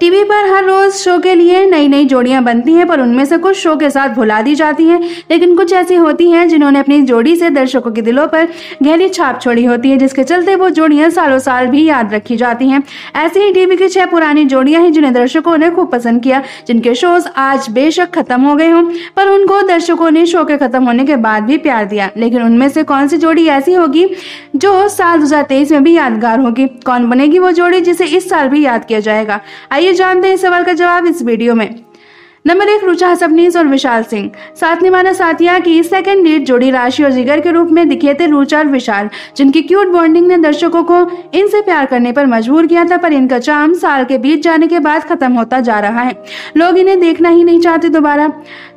TV पर हर रोज show के लिए नई नई जोड़ियाँ बनती हैं, पर उनमें से कुछ शो के साथ भुला दी जाती हैं। लेकिन कुछ ऐसी होती हैं जिन्होंने अपनी जोड़ी से दर्शकों के दिलों पर गहरी छाप छोड़ी होती है, जिसके चलते वो जोड़ियाँ सालों साल भी याद रखी जाती हैं। ऐसी ही टीवी की छह पुरानी जोड़ियाँ हैं जिन्हें दर्शकों ने खूब पसंद किया, जिनके शोज़ आज बेशक खत्म हो गए हों, पर उनको दर्शकों ने शो के खत्म होने के बाद भी प्यार दिया। लेकिन उनमें से कौन सी जोड़ी ऐसी होगी जो साल दो हज़ार तेईस में भी यादगार होगी? कौन बनेगी वो जोड़ी जिसे इस साल भी याद किया जाएगा? आइए आइए जानते हैं सवाल का जवाब इस वीडियो में। नंबर एक, रुचा हसबनीस और विशाल सिंह। साथ निभाना साथिया की सेकंड लीड जोड़ी राशि और जिगर के रूप में दिखे थे रुचा और विशाल, जिनकी क्यूट बॉन्डिंग ने दर्शकों को इनसे प्यार करने पर मजबूर किया था, पर इनका चाम साल के बीच जाने के बाद खत्म होता जा रहा है। लोग इन्हें देखना ही नहीं चाहते दोबारा।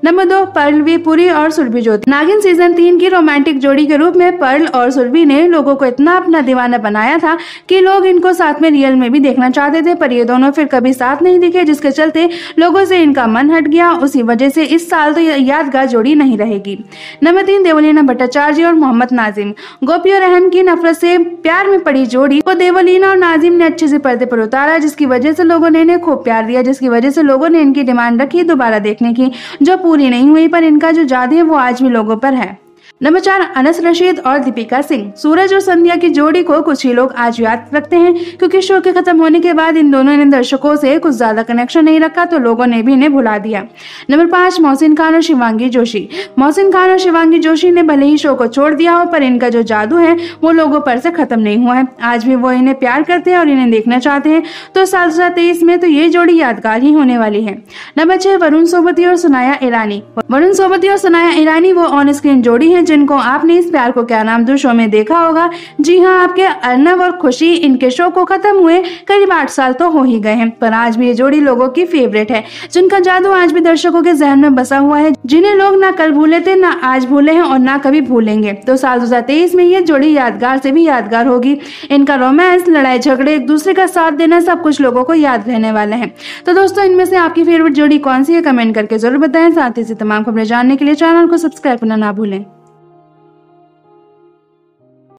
नंबर दो पर्लवी पुरी और सुरभि ज्योति। नागिन सीज़न तीन की रोमांटिक जोड़ी के रूप में पर्ल और सुरभि ने लोगों को इतना अपना दीवाना बनाया था कि लोग इनको साथ में रियल में भी देखना चाहते थे, पर ये दोनों फिर कभी साथ नहीं दिखे, जिसके चलते लोगों से इनका मन हट गया। उसी वजह से इस साल तो यादगार जोड़ी नहीं रहेगी। नंबर तीन देवलीना भट्टाचार्य और मोहम्मद नाजिम। गोपी और अहम की नफरत से प्यार में पड़ी जोड़ी को देवलीना और नाजिम ने अच्छे से पर्दे पर उतारा, जिसकी वजह से लोगों ने इन्हें खूब प्यार दिया, जिसकी वजह से लोगों ने इनकी डिमांड रखी दोबारा देखने की, जो पूरी नहीं हुई, पर इनका जो जादू है वो आज भी लोगों पर है। नंबर चार अनस रशीद और दीपिका सिंह। सूरज और संध्या की जोड़ी को कुछ ही लोग आज याद रखते हैं, क्योंकि शो के खत्म होने के बाद इन दोनों ने दर्शकों से कुछ ज़्यादा कनेक्शन नहीं रखा तो लोगों ने भी इन्हें भुला दिया। नंबर पाँच, मोहसिन खान और शिवांगी जोशी। मोहसिन खान और शिवांगी जोशी ने भले ही शो को छोड़ दिया हो, पर इनका जो जादू है, वो लोगों पर से खत्म नहीं हुआ है। आज भी वो इन्हें प्यार करते हैं और इन्हें देखना चाहते हैं। तो साल दो तेईस में तो ये जोड़ी यादगार ही होने वाली है। नंबर छह, वरुण सोबती और सुनाया ईरानी। वरुण सोबती और सुनाया ईरानी, वो ऑन स्क्रीन जोड़ी है जिनको आपने इस प्यार को क्या नाम दो, शो में देखा होगा। जी हाँ आपके अर्नब और खुशी इनके शो को खत्म हुए, करीब आठ साल तो हो ही गए हैं, पर आज भी ये जोड़ी लोगों की फेवरेट है, जिनका जादू आज भी दर्शकों के जहन में बसा हुआ है, जिन्हें लोग ना कल भूले थे, ना आज भूले हैं और ना कभी भूलेंगे। तो साल दो में ये जोड़ी यादगार से भी यादगार होगी। इनका रोमांस लड़ाई झगड़े, एक दूसरे का साथ देना, सब कुछ लोगों को याद रहने वाला है। तो दोस्तों, इनमें से आपकी फेवरेट जोड़ी कौन सी है, कमेंट करके ज़रूर बताएँ। साथ ही से तमाम खबरें जानने के लिए चैनल को सब्सक्राइब करना ना भूलें।